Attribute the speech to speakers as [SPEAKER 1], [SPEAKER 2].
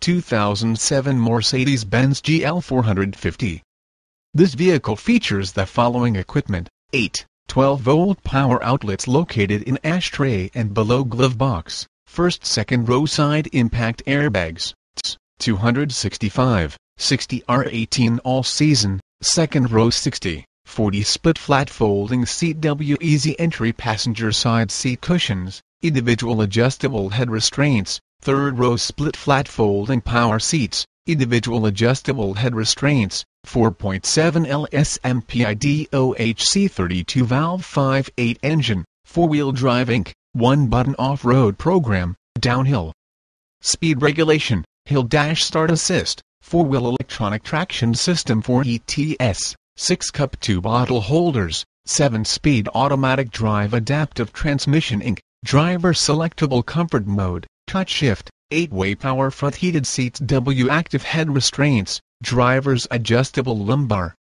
[SPEAKER 1] 2007 Mercedes-Benz GL 450. This vehicle features the following equipment, 8, 12-volt power outlets located in ashtray and below glove box, first second row side impact airbags, 265, 60 R18 all-season, second row 60, 40 split flat folding seat W easy entry passenger side seat cushions, individual adjustable head restraints, third row split flat folding power seats, individual adjustable head restraints, 4.7 LSMPID OHC 32 valve 5.8 engine, four-wheel drive Inc., one-button off-road program, downhill. Speed regulation, hill dash start assist, four-wheel electronic traction system for ETS, six cup two bottle holders, seven-speed automatic drive adaptive transmission Inc., driver selectable comfort mode, touch shift, 8-way power front heated seats W active head restraints, driver's adjustable lumbar,